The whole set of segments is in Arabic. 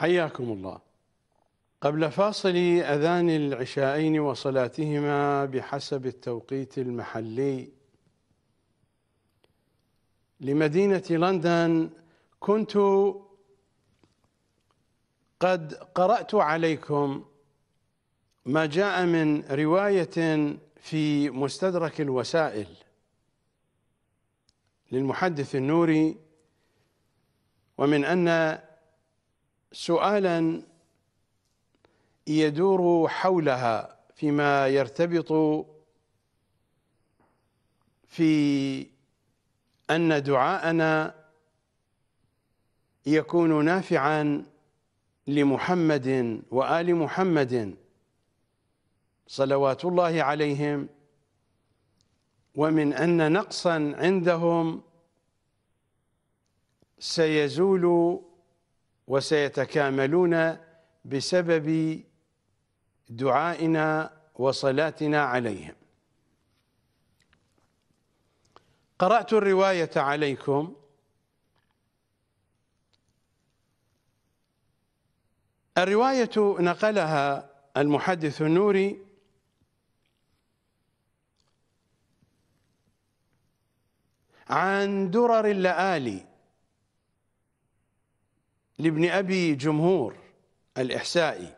حياكم الله. قبل فاصل أذان العشاءين وصلاتهما بحسب التوقيت المحلي. لمدينة لندن كنت قد قرأت عليكم ما جاء من رواية في مستدرك الوسائل للمحدث النوري ومن أن سؤالا يدور حولها فيما يرتبط في أن دعاءنا يكون نافعا لمحمد وآل محمد صلوات الله عليهم ومن أن نقصا عندهم سيزول وسيتكاملون بسبب دعائنا وصلاتنا عليهم. قرأت الرواية عليكم. الرواية نقلها المحدث النوري. عن درر اللآلي. لابن أبي جمهور الإحسائي.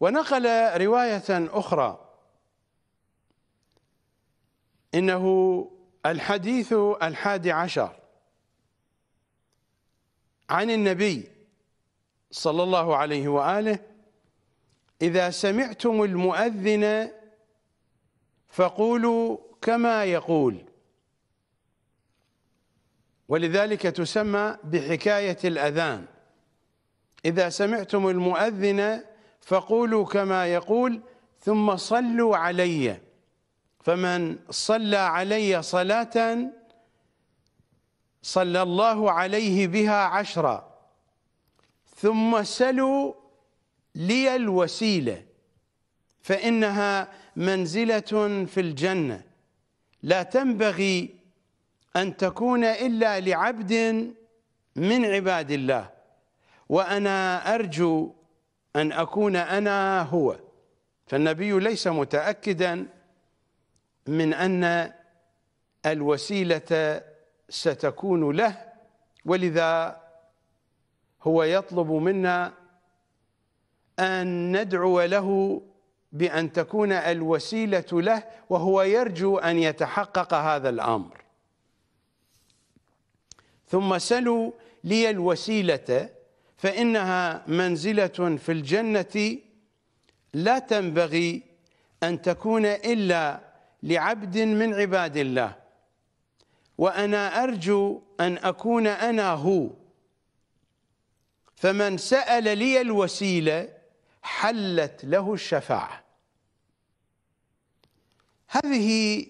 ونقل رواية أخرى. إنه الحديث الحادي عشر. عن النبي صلى الله عليه وآله إذا سمعتم المؤذن فقولوا كما يقول. ولذلك تسمى بحكاية الأذان. إذا سمعتم المؤذن فقولوا كما يقول ثم صلوا علي. فمن صلى علي صلاة صلى الله عليه بها عشرا. ثم سلوا لي الوسيلة. فإنها منزلة في الجنة. لا تنبغي أن تكون إلا لعبد من عباد الله وأنا أرجو أن أكون أنا هو. فالنبي ليس متأكدا من أن الوسيلة ستكون له ولذا هو يطلب منا أن ندعو له بأن تكون الوسيلة له وهو يرجو أن يتحقق هذا الأمر. ثم سلوا لي الوسيلة فإنها منزلة في الجنة لا تنبغي أن تكون إلا لعبد من عباد الله. وأنا أرجو أن أكون أنا هو. فمن سأل لي الوسيلة حلت له الشفاعة. هذه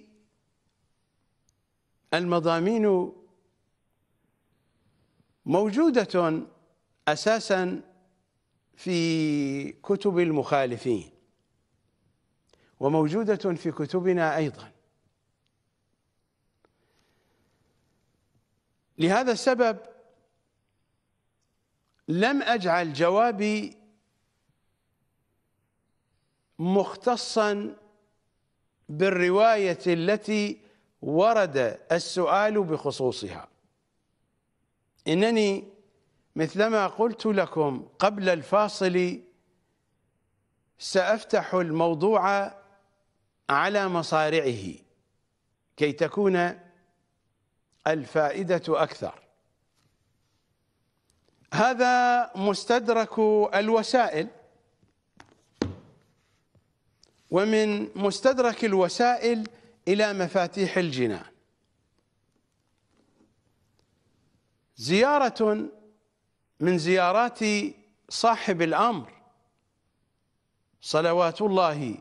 المضامين موجودة أساسا في كتب المخالفين وموجودة في كتبنا أيضا. لهذا السبب لم أجعل جوابي مختصا بالرواية التي ورد السؤال بخصوصها. إنني مثلما قلت لكم قبل الفاصل سأفتح الموضوع على مصارعه كي تكون الفائدة أكثر. هذا مستدرك الوسائل ومن مستدرك الوسائل إلى مفاتيح الجنان. زيارة من زيارات صاحب الأمر صلوات الله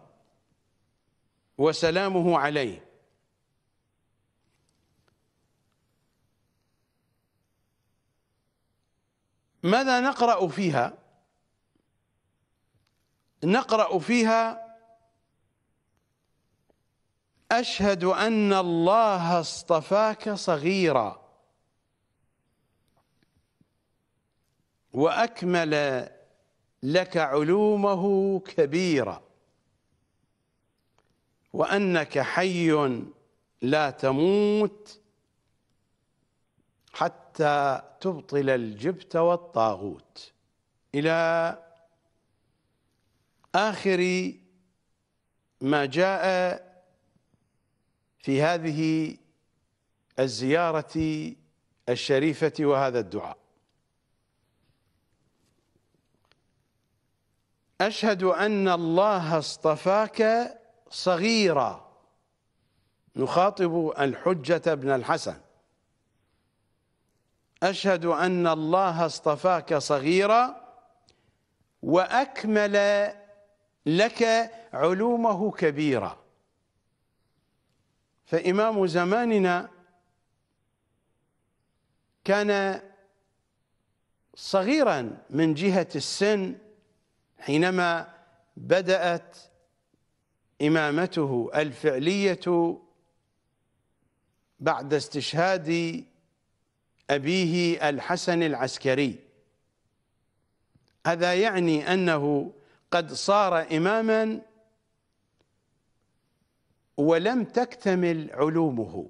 وسلامه عليه. ماذا نقرأ فيها؟ نقرأ فيها أشهد أن الله اصطفاك صغيرا. وأكمل لك علومه كبيرا. وأنك حي لا تموت حتى تبطل الجبت والطاغوت. إلى آخر ما جاء في هذه الزيارة الشريفة وهذا الدعاء. أشهد أن الله اصطفاك صغيرا. نخاطب الحجة بن الحسن. أشهد أن الله اصطفاك صغيرا وأكمل لك علومه كبيرا. فإمام زماننا كان صغيرا من جهة السن حينما بدأت إمامته الفعلية بعد استشهاد أبيه الحسن العسكري. هذا يعني أنه قد صار إماما ولم تكتمل علومه.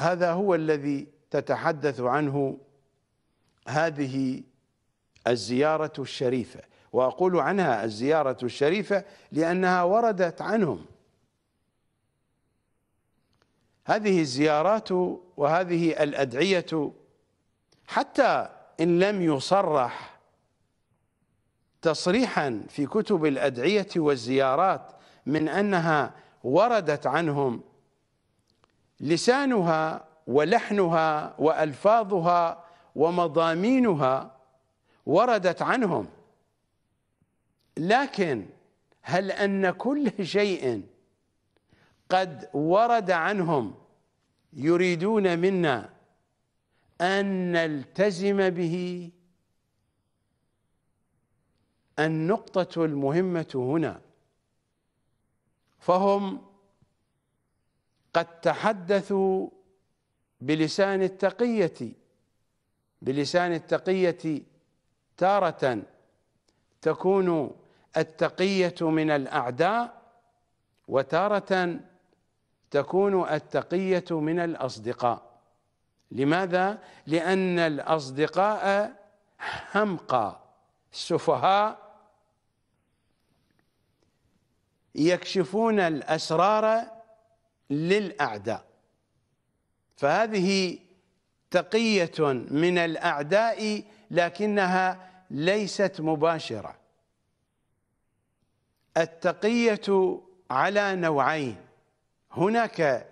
هذا هو الذي تتحدث عنه هذه الزيارة الشريفة وأقول عنها الزيارة الشريفة لأنها وردت عنهم. هذه الزيارات وهذه الأدعية حتى إن لم يصرح تصريحا في كتب الأدعية والزيارات من أنها وردت عنهم. لسانها ولحنها وألفاظها ومضامينها وردت عنهم. لكن هل أن كل شيء قد ورد عنهم يريدون منا أن نلتزم به؟ النقطة المهمة هنا فهم قد تحدثوا بلسان التقية بلسان التقية تارة تكون التقية من الأعداء وتارة تكون التقية من الأصدقاء لماذا؟ لأن الأصدقاء حمقى سفهاء يكشفون الأسرار للأعداء فهذه تقية من الأعداء لكنها ليست مباشرة. التقية على نوعين. هناك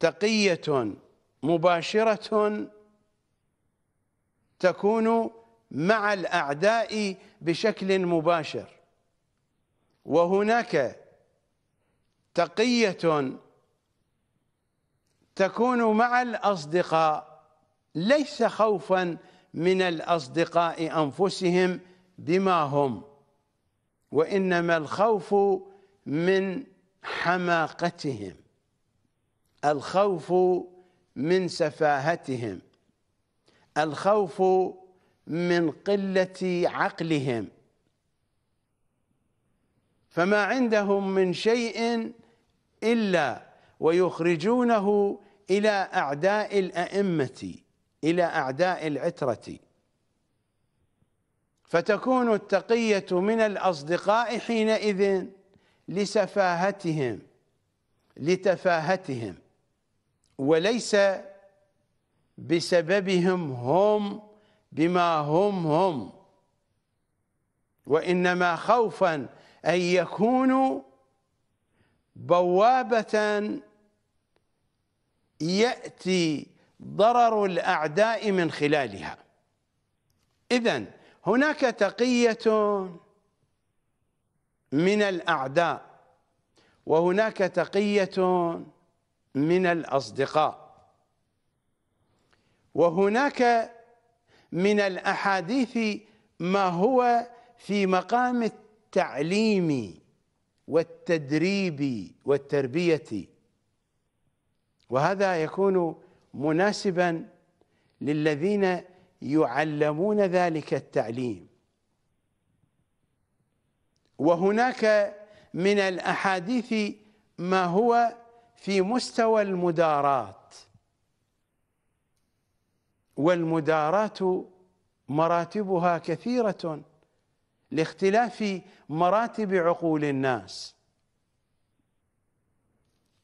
تقية مباشرة تكون مع الأعداء بشكل مباشر وهناك تقية تكون مع الأصدقاء ليس خوفا من الأصدقاء أنفسهم بما هم. وإنما الخوف من حماقتهم. الخوف من سفاهتهم. الخوف من قلة عقلهم. فما عندهم من شيء إلا ويخرجونه إلى أعداء الأئمة. إلى أعداء العترة. فتكون التقية من الأصدقاء حينئذ لسفاهتهم لتفاهتهم. وليس بسببهم هم بما هم هم. وإنما خوفا أن يكونوا بوابة يأتي ضرر الأعداء من خلالها. إذا هناك تقية من الأعداء وهناك تقية من الأصدقاء وهناك من الأحاديث ما هو في مقام التعليم والتدريب والتربية. وهذا يكون مناسبا للذين يعلمون ذلك التعليم. وهناك من الأحاديث ما هو في مستوى المدارات. والمدارات مراتبها كثيرة لاختلاف مراتب عقول الناس.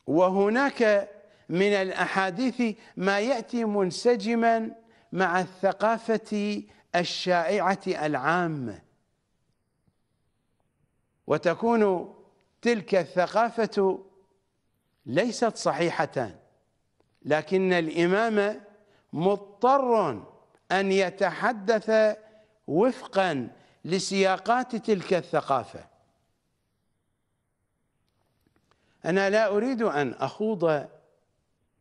وهناك من الأحاديث ما يأتي منسجما مع الثقافة الشائعة العامة. وتكون تلك الثقافة ليست صحيحة لكن الإمام مضطر أن يتحدث وفقا لسياقات تلك الثقافة. أنا لا أريد أن أخوض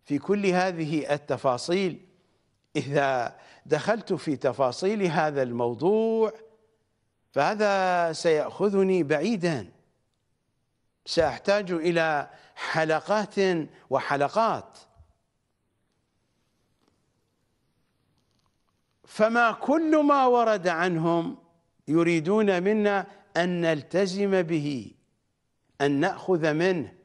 في كل هذه التفاصيل. إذا دخلت في تفاصيل هذا الموضوع فهذا سيأخذني بعيدا. سأحتاج إلى حلقات وحلقات. فما كل ما ورد عنهم يريدون منا أن نلتزم به أن نأخذ منه.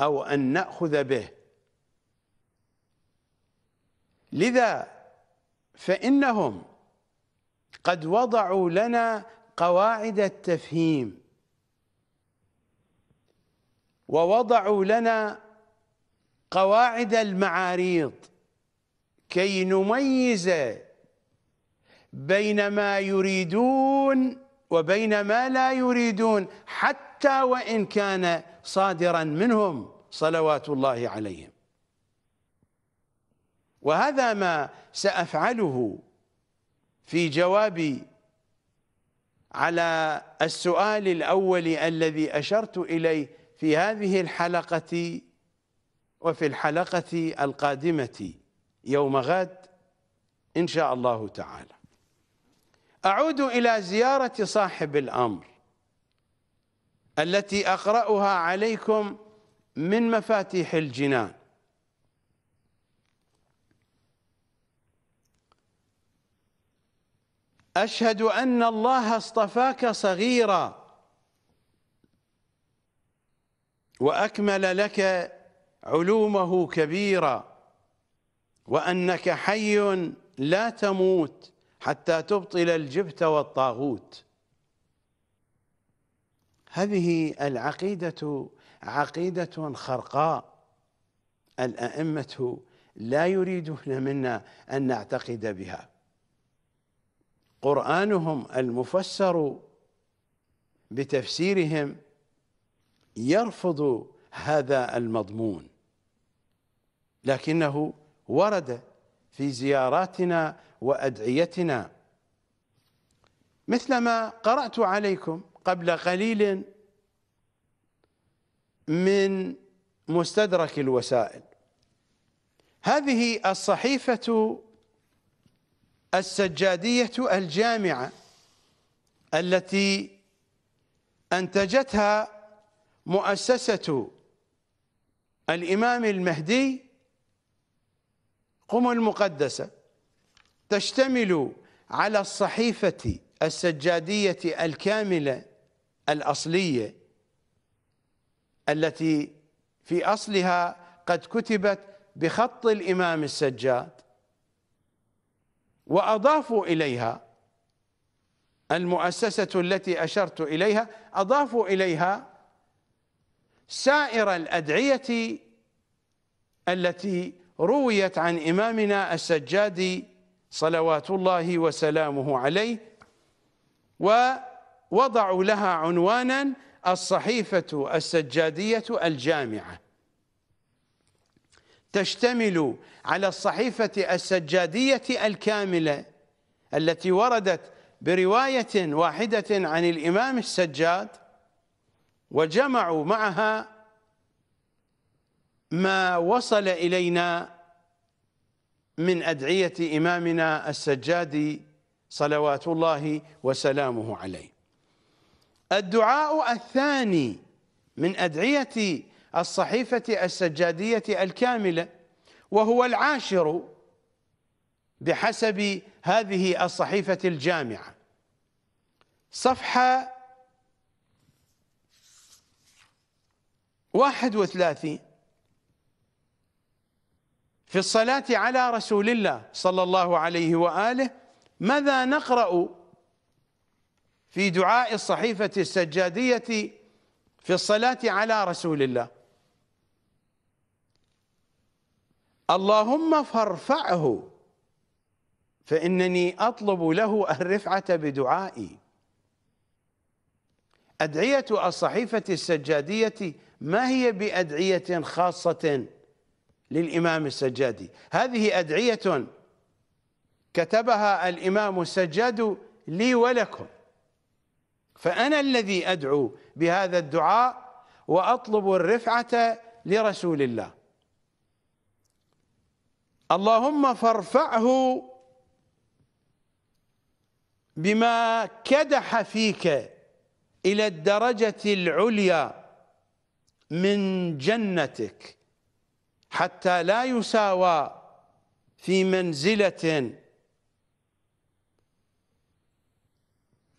أو أن نأخذ به. لذا فإنهم قد وضعوا لنا قواعد التفهيم. ووضعوا لنا قواعد المعاريض كي نميز بين ما يريدون وبين ما لا يريدون حتى وإن كان صادرا منهم صلوات الله عليهم. وهذا ما سأفعله في جوابي على السؤال الأول الذي أشرت إليه في هذه الحلقة وفي الحلقة القادمة يوم غد إن شاء الله تعالى. أعود إلى زيارة صاحب الأمر. التي أقرأها عليكم من مفاتيح الجنان. أشهد أن الله اصطفاك صغيرا وأكمل لك علومه كبيرا وأنك حي لا تموت حتى تبطل الجبت والطاغوت. هذه العقيدة عقيدة خرقاء. الأئمة لا يريدون منا أن نعتقد بها. قرآنهم المفسر بتفسيرهم يرفض هذا المضمون. لكنه ورد في زياراتنا وأدعيتنا. مثلما قرأت عليكم قبل قليل من مستدرك الوسائل. هذه الصحيفة السجادية الجامعة التي أنتجتها مؤسسة الإمام المهدي قم المقدسة. تشتمل على الصحيفة السجادية الكاملة الأصلية التي في أصلها قد كتبت بخط الإمام السجاد وأضافوا إليها المؤسسة التي أشرت إليها أضافوا إليها سائر الأدعية التي رويت عن إمامنا السجاد صلوات الله وسلامه عليه ووضعوا لها عنوانا الصحيفة السجادية الجامعة. تشتمل على الصحيفة السجادية الكاملة التي وردت برواية واحدة عن الإمام السجاد وجمعوا معها ما وصل إلينا من أدعية إمامنا السجاد صلوات الله وسلامه عليه. الدعاء الثاني من أدعية الصحيفة السجادية الكاملة وهو العاشر بحسب هذه الصحيفة الجامعة. صفحة واحد وثلاثين في الصلاة على رسول الله صلى الله عليه وآله ماذا نقرأ؟ في دعاء الصحيفة السجادية في الصلاة على رسول الله. اللهم فارفعه فإنني أطلب له الرفعة بدعائي. أدعية الصحيفة السجادية ما هي بأدعية خاصة للإمام السجادي؟ هذه أدعية كتبها الإمام السجاد لي ولكم. فأنا الذي أدعو بهذا الدعاء وأطلب الرفعة لرسول الله. اللهم فارفعه بما كدح فيك إلى الدرجة العليا من جنتك حتى لا يساوى في منزلة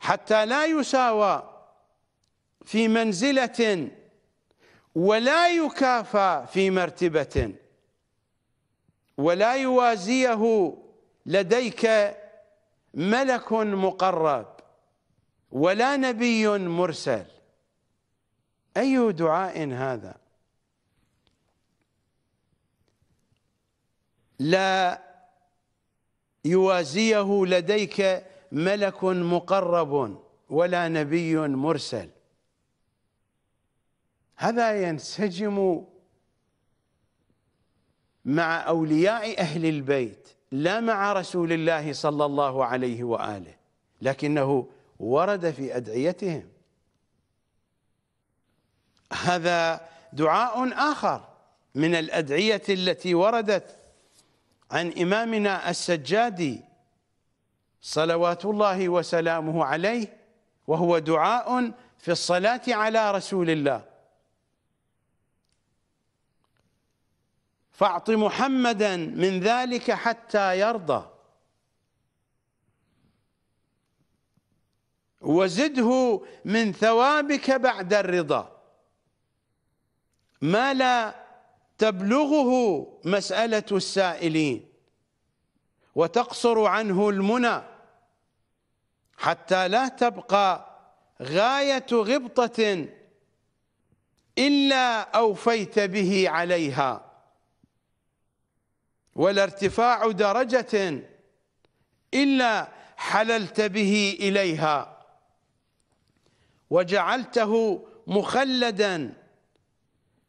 حتى لا يساوى في منزلة ولا يكافى في مرتبة ولا يوازيه لديك ملك مقرب ولا نبي مرسل. أي دعاء هذا؟ لا يوازيه لديك ملك مقرب ولا نبي مرسل. هذا ينسجم مع أولياء أهل البيت لا مع رسول الله صلى الله عليه وآله لكنه ورد في أدعيتهم. هذا دعاء آخر من الأدعية التي وردت عن إمامنا السجادي صلوات الله وسلامه عليه وهو دعاء في الصلاة على رسول الله. فاعط محمدا من ذلك حتى يرضى. وزده من ثوابك بعد الرضا. ما لا تبلغه مسألة السائلين وتقصر عنه المنى. حتى لا تبقى غاية غبطة إلا أوفيت به عليها. ولا ارتفاع درجة إلا حللت به إليها. وجعلته مخلدا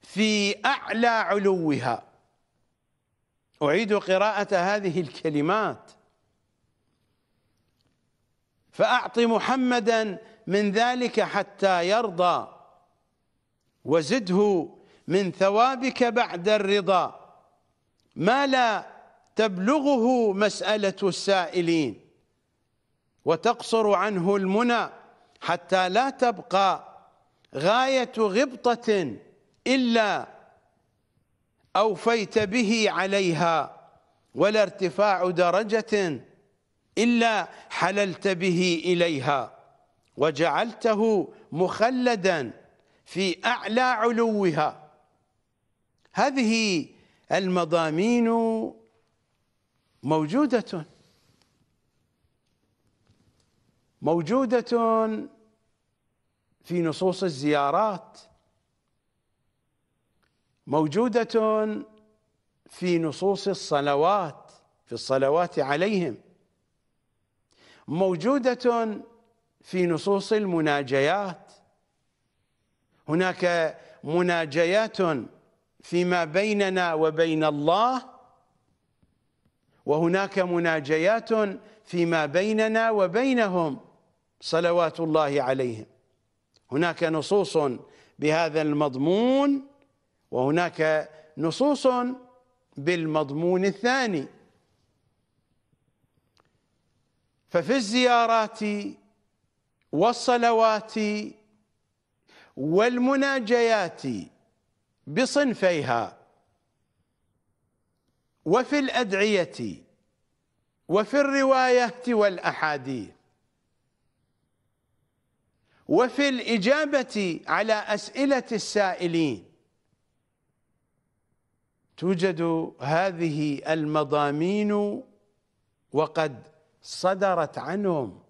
في أعلى علوها. أعيد قراءة هذه الكلمات فأعط محمدا من ذلك حتى يرضى وزده من ثوابك بعد الرضا. ما لا تبلغه مسألة السائلين وتقصر عنه المنى حتى لا تبقى غاية غبطة إلا أوفيت به عليها ولا ارتفاع درجة إلا حللت به إليها وجعلته مخلدا في أعلى علوها. هذه المضامين موجودة. موجودة في نصوص الزيارات. موجودة في نصوص الصلوات في الصلوات عليهم. موجودة في نصوص المناجيات. هناك مناجيات فيما بيننا وبين الله وهناك مناجيات فيما بيننا وبينهم صلوات الله عليهم. هناك نصوص بهذا المضمون وهناك نصوص بالمضمون الثاني. ففي الزيارات والصلوات والمناجيات بصنفيها وفي الأدعية وفي الروايات والأحاديث وفي الإجابة على أسئلة السائلين توجد هذه المضامين وقد صدرت عنهم.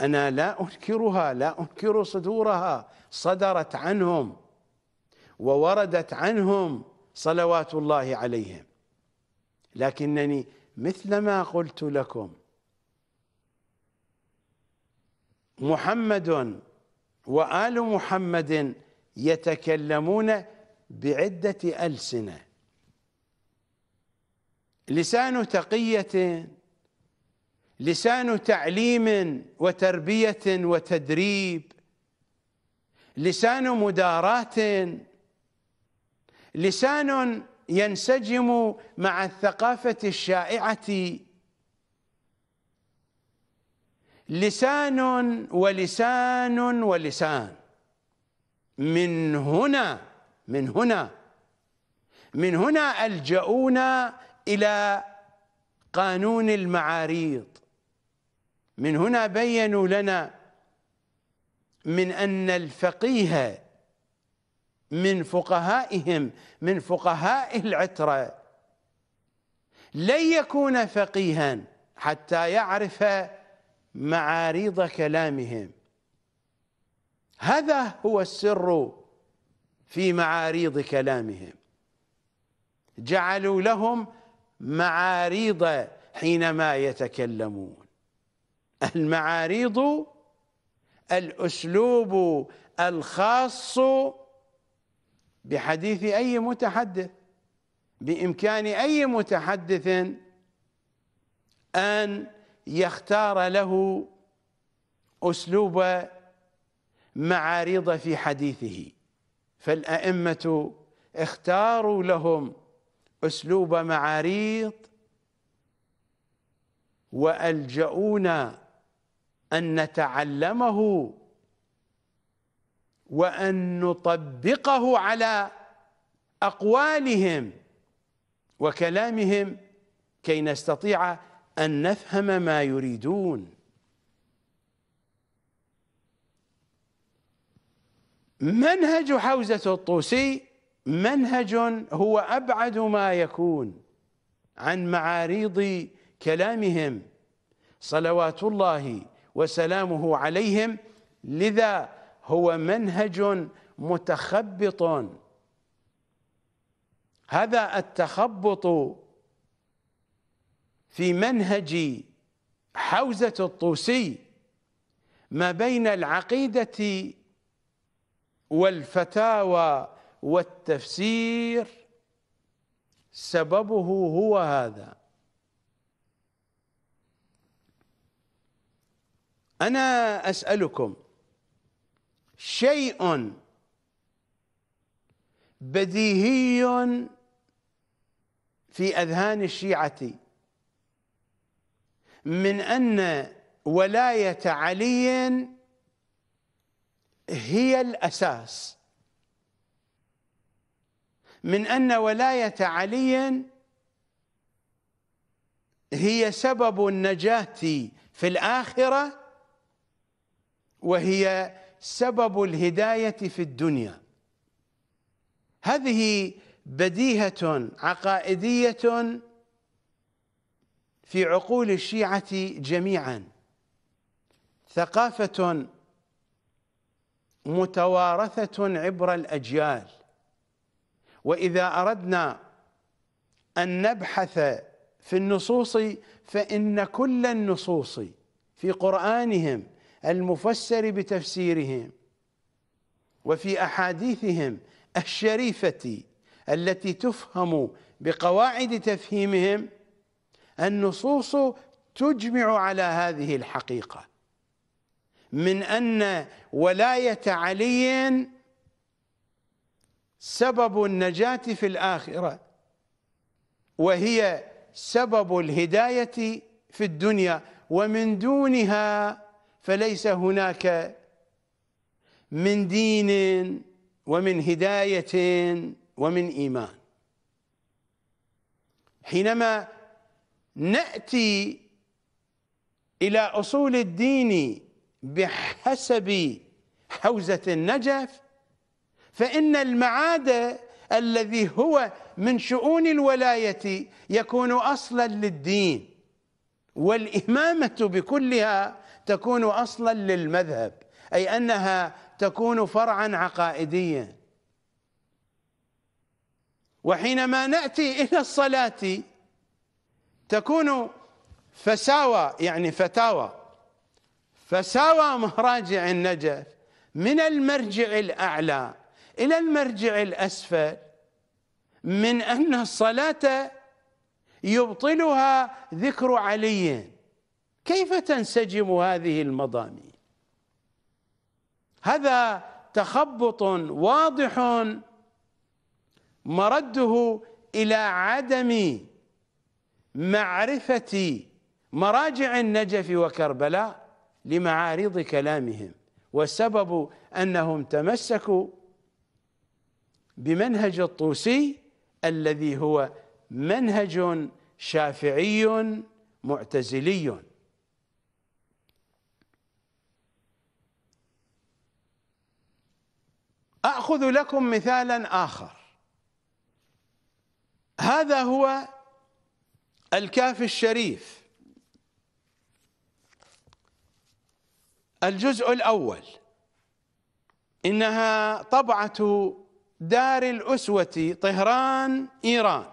أنا لا أنكرها لا أنكر صدورها. صدرت عنهم ووردت عنهم صلوات الله عليهم. لكنني مثلما قلت لكم محمد وآل محمد يتكلمون بعدة ألسنة. لسان تقية لسان تعليم وتربية وتدريب لسان مداراة لسان ينسجم مع الثقافة الشائعة لسان ولسان ولسان. من هنا من هنا من هنا ألجؤونا إلى قانون المعاريض. من هنا بينوا لنا من أن الفقيه من فقهائهم من فقهاء العترة. لن يكون فقيها حتى يعرف معاريض كلامهم. هذا هو السر في معاريض كلامهم. جعلوا لهم معاريض حينما يتكلمون. المعاريض الأسلوب الخاص بحديث أي متحدث بإمكان أي متحدث أن يختار له أسلوب معارض في حديثه. فالأئمة اختاروا لهم أسلوب معاريض وألجؤونا أن نتعلمه وأن نطبقه على أقوالهم وكلامهم كي نستطيع أن نفهم ما يريدون. منهج حوزة الطوسي منهج هو أبعد ما يكون عن معاريض كلامهم صلوات الله وسلامه عليهم. لذا هو منهج متخبط. هذا التخبط في منهج حوزة الطوسي ما بين العقيدة والفتاوى والتفسير سببه هو هذا. أنا أسألكم شيء بديهي في أذهان الشيعة من أن ولاية علي هي الأساس. من أن ولاية علي هي سبب النجاة في الآخرة وهي سبب الهداية في الدنيا. هذه بديهة عقائدية في عقول الشيعة جميعا. ثقافة متوارثة عبر الأجيال. وإذا أردنا أن نبحث في النصوص فإن كل النصوص في قرآنهم المفسر بتفسيرهم وفي أحاديثهم الشريفة التي تفهم بقواعد تفهيمهم النصوص تجمع على هذه الحقيقة. من أن ولاية علي سبب النجاة في الآخرة وهي سبب الهداية في الدنيا. ومن دونها فليس هناك من دين ومن هداية ومن إيمان. حينما نأتي إلى أصول الدين بحسب حوزة النجف فإن المعاد الذي هو من شؤون الولاية يكون أصلا للدين والإمامة بكلها تكون أصلا للمذهب أي أنها تكون فرعا عقائديا. وحينما نأتي إلى الصلاة تكون فساوى يعني فتاوى فساوى مراجع النجف من المرجع الأعلى. إلى المرجع الأسفل من أن الصلاة يبطلها ذكر علي. كيف تنسجم هذه المضامين؟ هذا تخبط واضح مرده إلى عدم معرفة مراجع النجف وكربلاء لمعارض كلامهم والسبب أنهم تمسكوا بمنهج الطوسي الذي هو منهج شافعي معتزلي. أخذ لكم مثالا آخر. هذا هو الكافي الشريف. الجزء الأول. إنها طبعة دار الأسوة طهران إيران.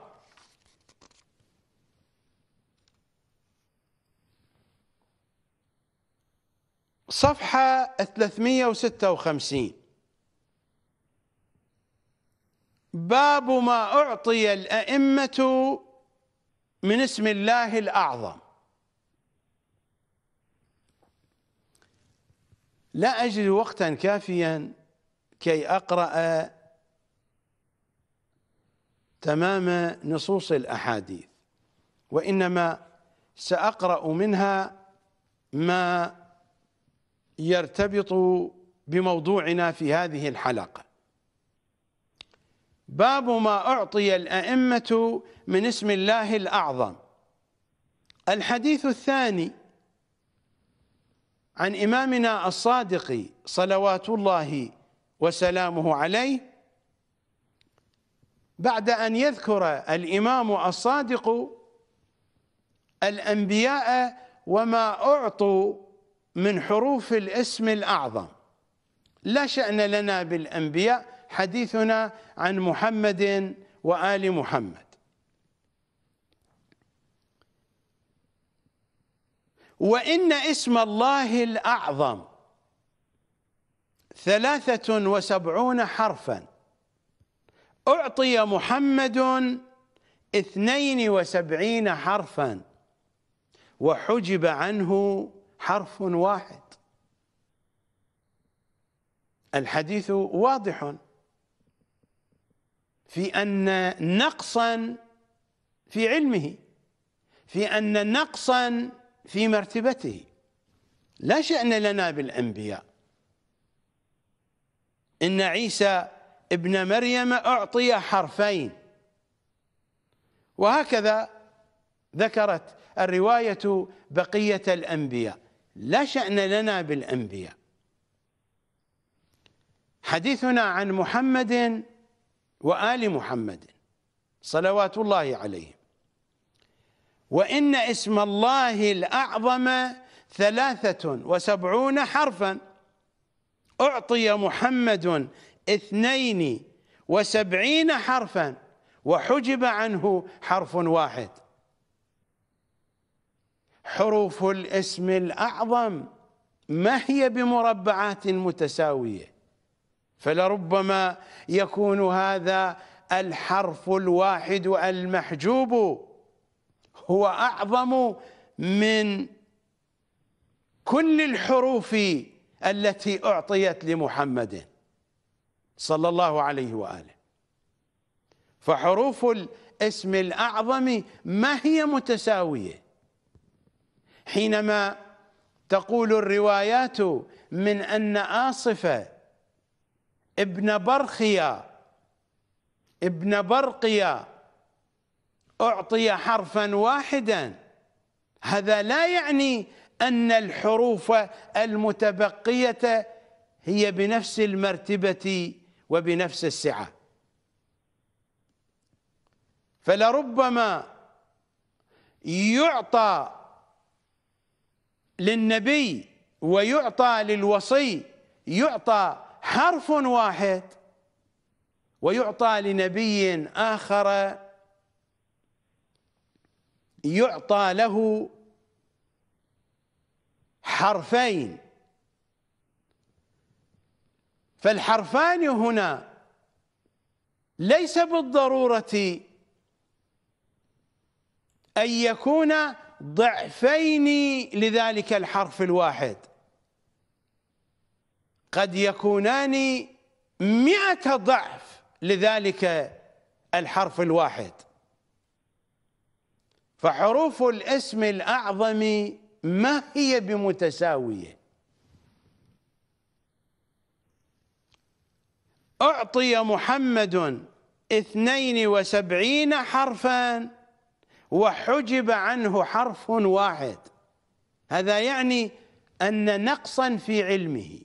صفحة 356 باب ما أعطي الأئمة من اسم الله الأعظم. لا أجد وقتا كافيا كي أقرأ تمام نصوص الأحاديث وإنما سأقرأ منها ما يرتبط بموضوعنا في هذه الحلقة. باب ما أعطي الأئمة من اسم الله الأعظم. الحديث الثاني عن إمامنا الصادق صلوات الله وسلامه عليه بعد أن يذكر الإمام الصادق الأنبياء وما أعطوا من حروف الاسم الأعظم. لا شأن لنا بالأنبياء حديثنا عن محمد وآل محمد. وإن اسم الله الأعظم ثلاثة وسبعون حرفا. أعطي محمد اثنين وسبعين حرفا وحجب عنه حرف واحد. الحديث واضح. في أن نقصا في علمه في أن نقصا في مرتبته. لا شأن لنا بالأنبياء. إن عيسى ابن مريم أعطي حرفين. وهكذا ذكرت الرواية بقية الأنبياء. لا شأن لنا بالأنبياء. حديثنا عن محمد وآل محمد صلوات الله عليهم. وإن اسم الله الأعظم ثلاثة وسبعون حرفا. أعطي محمد اثنين وسبعين حرفا وحجب عنه حرف واحد. حروف الاسم الأعظم ما هي بمربعات متساوية؟ فلربما يكون هذا الحرف الواحد المحجوب هو أعظم من كل الحروف التي أعطيت لمحمد. صلى الله عليه وآله. فحروف الاسم الأعظم ما هي متساوية؟ حينما تقول الروايات من أن آصف ابن برخيا ابن برقيا أعطي حرفا واحدا هذا لا يعني أن الحروف المتبقية هي بنفس المرتبة وبنفس السعة. فلربما يعطى للنبي ويعطى للوصي يعطى حرف واحد ويعطى لنبي آخر يعطى له حرفين. فالحرفان هنا ليس بالضرورة أن يكون ضعفين لذلك الحرف الواحد. قد يكونان مئة ضعف لذلك الحرف الواحد. فحروف الاسم الأعظم ما هي بمتساوية؟ أعطي محمد اثنين وسبعين حرفا وحجب عنه حرف واحد. هذا يعني أن نقصا في علمه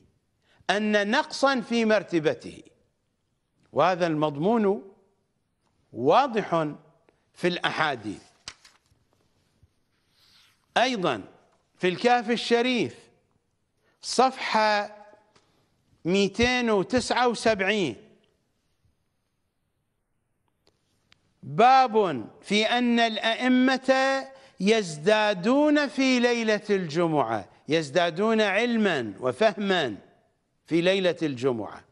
أن نقصا في مرتبته. وهذا المضمون واضح في الأحاديث. أيضا في الكاف الشريف صفحة 279 باب في أن الأئمة يزدادون في ليلة الجمعة يزدادون علما وفهما في ليلة الجمعة.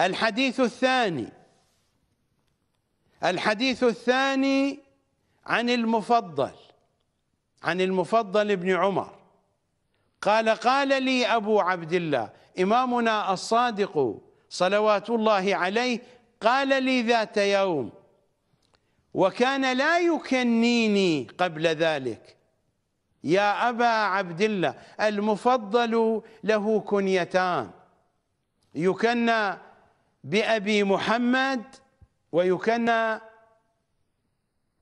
الحديث الثاني الحديث الثاني عن المفضل عن المفضل بن عمر. قال قال لي أبو عبد الله إمامنا الصادق صلوات الله عليه قال لي ذات يوم وكان لا يكنيني قبل ذلك. يا أبا عبد الله المفضل له كنيتان. يكنى بأبي محمد ويكنى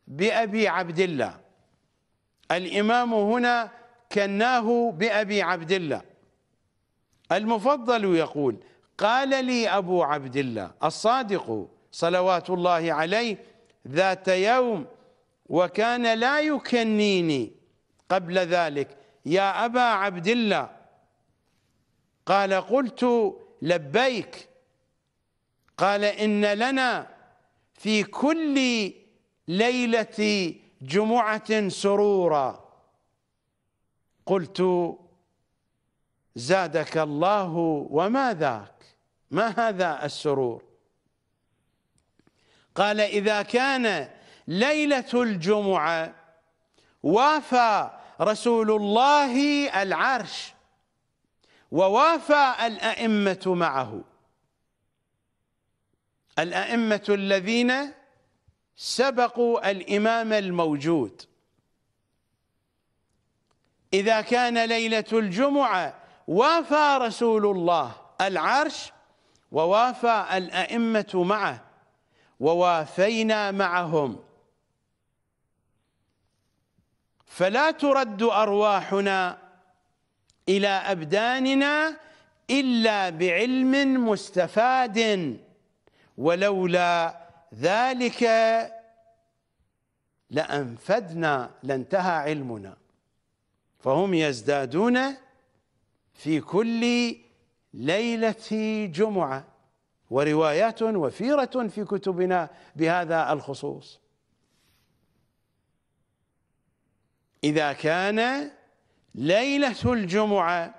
بأبي عبد الله. الإمام هنا كناه بأبي عبد الله. المفضل يقول قال لي أبو عبد الله الصادق صلوات الله عليه ذات يوم وكان لا يكنيني قبل ذلك يا أبا عبد الله. قال قلت لبيك. قال إن لنا في كل ليلة جمعة سرورا. قلت زادك الله وما ذاك. ما هذا السرور؟ قال إذا كان ليلة الجمعة وافى رسول الله العرش ووافى الأئمة معه. الأئمة الذين سبقوا الإمام الموجود. إذا كان ليلة الجمعة وافى رسول الله العرش ووافى الأئمة معه ووافينا معهم. فلا ترد أرواحنا إلى أبداننا إلا بعلم مستفاد ولولا ذلك لأنفدنا لانتهى علمنا. فهم يزدادون في كل ليلة جمعة وروايات وفيرة في كتبنا بهذا الخصوص. إذا كان ليلة الجمعة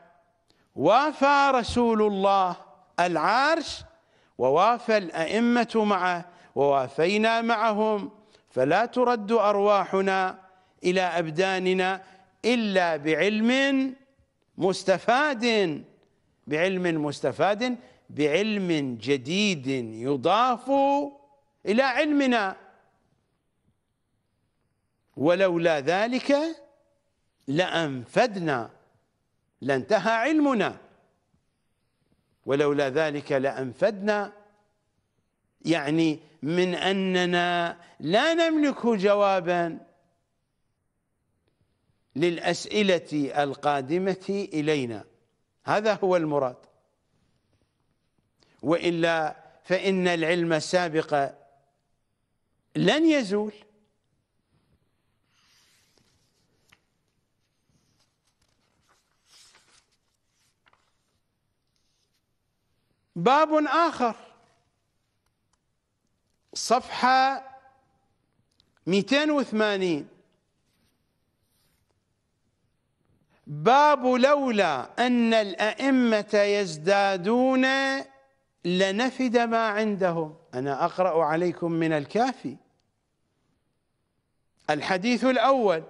وافى رسول الله العرش ووافى الأئمة معه ووافينا معهم فلا ترد أرواحنا إلى أبداننا إلا بعلم مستفاد بعلم مستفاد بعلم جديد يضاف إلى علمنا. ولولا ذلك لأنفدنا لانتهى علمنا. ولولا ذلك لأنفدنا يعني من أننا لا نملك جوابا. للأسئلة القادمة إلينا. هذا هو المراد. وإلا فإن العلم السابق لن يزول. باب آخر. صفحة 280 باب لولا أن الأئمة يزدادون لنفد ما عندهم. أنا أقرأ عليكم من الكافي. الحديث الأول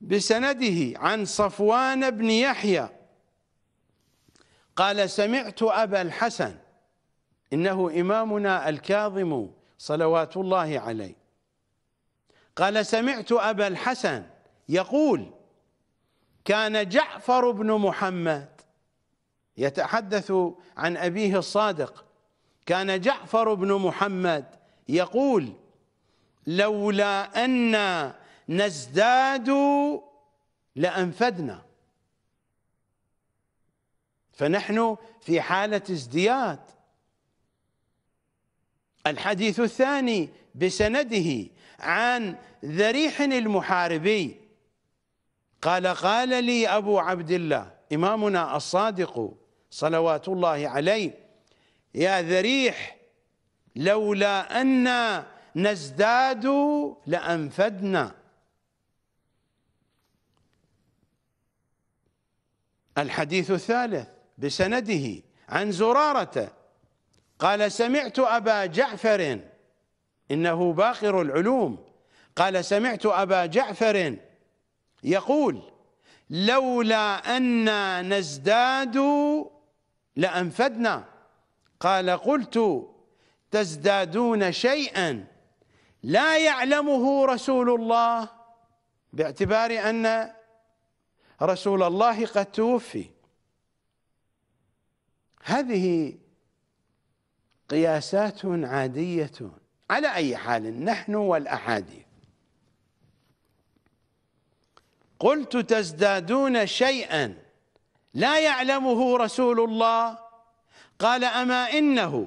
بسنده عن صفوان بن يحيى. قال سمعت أبا الحسن إنه إمامنا الكاظم صلوات الله عليه. قال سمعت أبا الحسن يقول كان جعفر بن محمد يتحدث عن أبيه الصادق. كان جعفر بن محمد يقول لولا أن نزداد لأنفدنا. فنحن في حالة ازدياد. الحديث الثاني بسنده عن ذريح المحاربي قال قال لي أبو عبد الله إمامنا الصادق صلوات الله عليه يا ذريح لولا أن نزداد لأنفدنا. الحديث الثالث بسنده عن زرارة قال سمعت أبا جعفر إنه باقر العلوم قال سمعت أبا جعفر يقول لولا أن نزداد لأنفدنا. قال قلت تزدادون شيئا لا يعلمه رسول الله. باعتبار أن رسول الله قد توفي. هذه قياسات عادية. على أي حال نحن والأحاديث قلت تزدادون شيئا. لا يعلمه رسول الله. قال أما إنه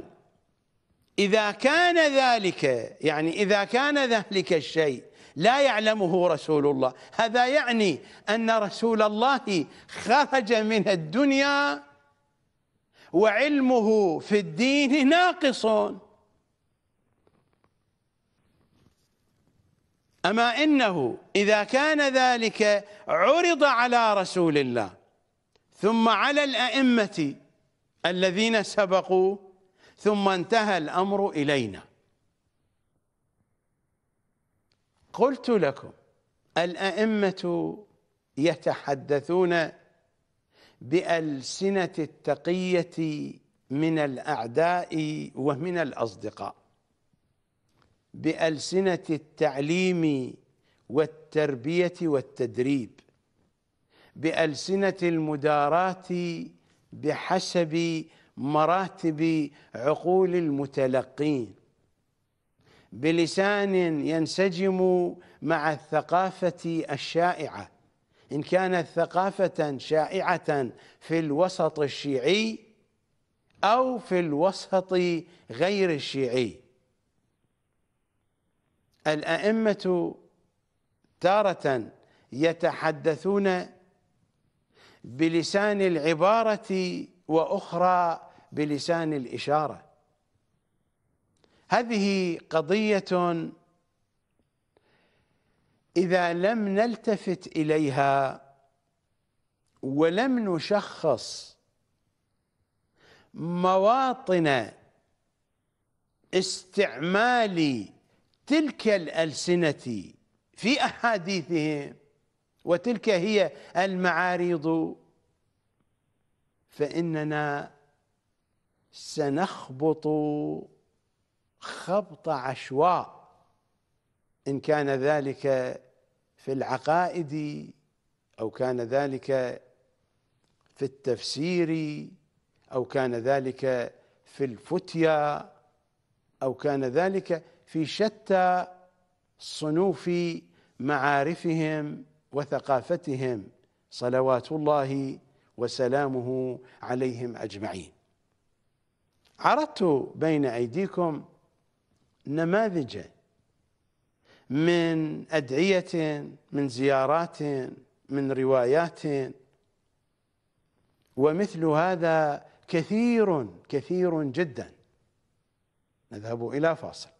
إذا كان ذلك يعني إذا كان ذلك الشيء لا يعلمه رسول الله. هذا يعني أن رسول الله خرج من الدنيا وعلمه في الدين ناقص أما إنه إذا كان ذلك عرض على رسول الله ثم على الأئمة الذين سبقوا ثم انتهى الأمر إلينا. قلت لكم الأئمة يتحدثون بألسنة التقية من الأعداء ومن الأصدقاء. بألسنة التعليم والتربية والتدريب بألسنة المداراة بحسب مراتب عقول المتلقين بلسان ينسجم مع الثقافة الشائعة إن كانت ثقافة شائعة في الوسط الشيعي أو في الوسط غير الشيعي. الأئمة تارة يتحدثون بلسان العبارة وأخرى بلسان الإشارة. هذه قضية إذا لم نلتفت إليها ولم نشخص مواطن استعمال تلك الألسنة في أحاديثهم وتلك هي المعارض. فإننا سنخبط خبط عشواء إن كان ذلك في العقائد أو كان ذلك في التفسير أو كان ذلك في الفتيا أو كان ذلك في شتى صنوف معارفهم وثقافتهم صلوات الله وسلامه عليهم أجمعين. عرضت بين أيديكم نماذج من أدعية من زيارات من روايات ومثل هذا كثير كثير جدا. نذهب إلى فاصل.